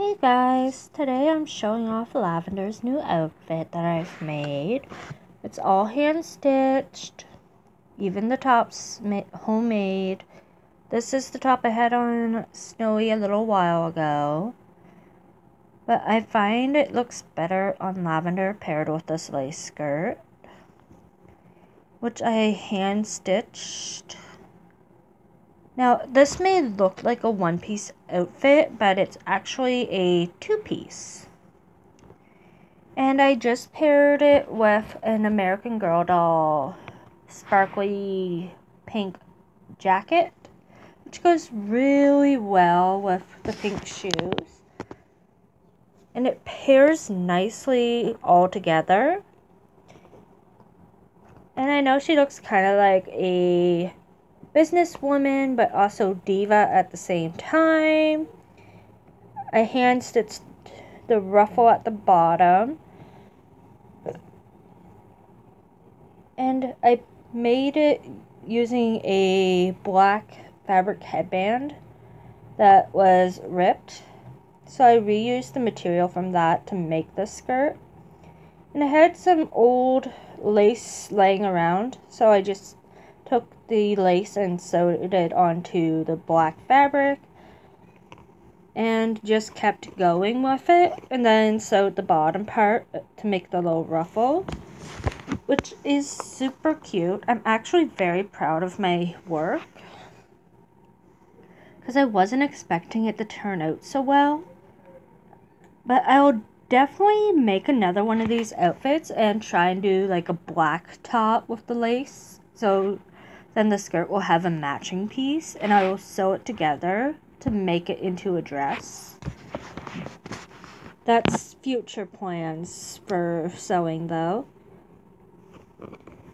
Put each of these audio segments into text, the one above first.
Hey guys, today I'm showing off Lavender's new outfit that I've made. It's all hand stitched, even the top's homemade. This is the top I had on Snowy a little while ago. But I find it looks better on Lavender paired with this lace skirt, which I hand stitched. Now, this may look like a one piece outfit, but it's actually a two piece. And I just paired it with an American Girl doll sparkly pink jacket, which goes really well with the pink shoes. And it pairs nicely all together. And I know she looks kind of like a businesswoman but also diva at the same time. I hand stitched the ruffle at the bottom. And I made it using a black fabric headband that was ripped. So I reused the material from that to make this skirt. And I had some old lace laying around, so I just took the lace and sewed it onto the black fabric and just kept going with it and then sewed the bottom part to make the little ruffle which is super cute. I'm actually very proud of my work because I wasn't expecting it to turn out so well. But I'll definitely make another one of these outfits and try and do like a black top with the lace. So then the skirt will have a matching piece and I will sew it together to make it into a dress. That's future plans for sewing though.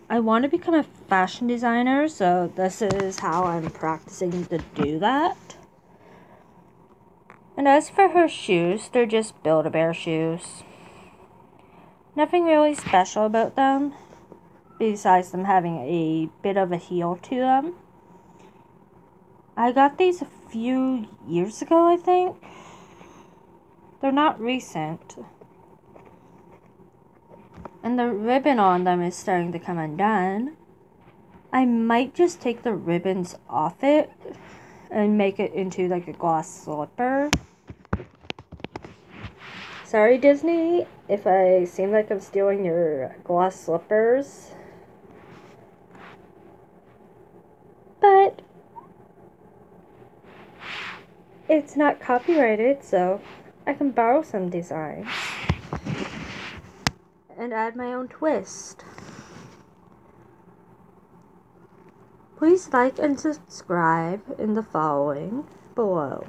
I want to become a fashion designer, so this is how I'm practicing to do that. And as for her shoes, they're just Build-A-Bear shoes. Nothing really special about them besides them having a bit of a heel to them. I got these a few years ago, I think. They're not recent. And the ribbon on them is starting to come undone. I might just take the ribbons off it and make it into like a gloss slipper. Sorry Disney if I seem like I'm stealing your gloss slippers. but it's not copyrighted, so I can borrow some designs and add my own twist. Please like and subscribe in the following below.